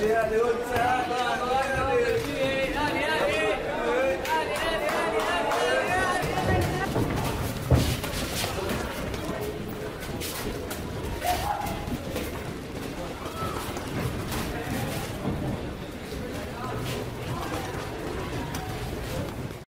Yeah, Shadow time.